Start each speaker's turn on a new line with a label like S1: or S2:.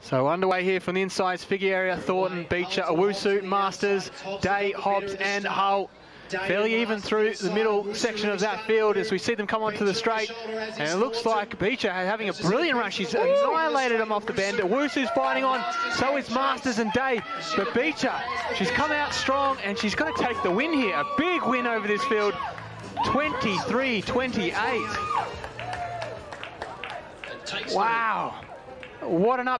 S1: So underway here from the insides, Area, Thornton, Beecher, Owusu, Masters, Day, Hobbs and Hull. Fairly even through the middle section of that field as we see them come onto the straight. And it looks like Beecher having a brilliant rush. He's annihilated them off the bend. Owusu's fighting on, so is Masters and Day. But Beecher, she's come out strong and she's going to take the win here. A big win over this field, 23-28. Wow. What an up